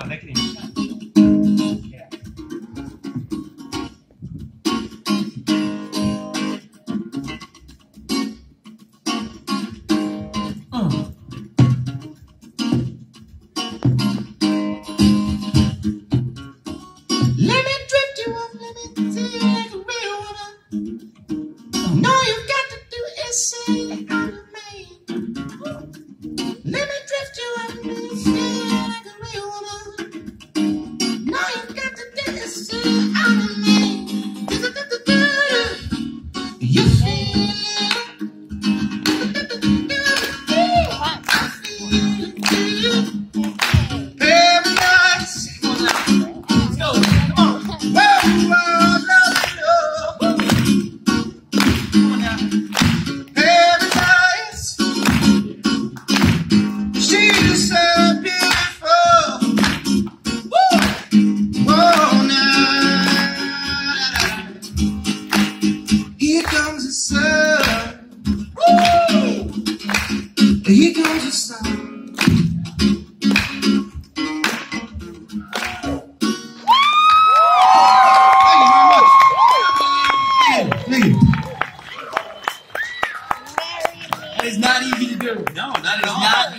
No, they can even touch. Let me drift you off, let me see you like a real woman. you got to do is say You see. He got your sound. It's not easy to do. No, not at all.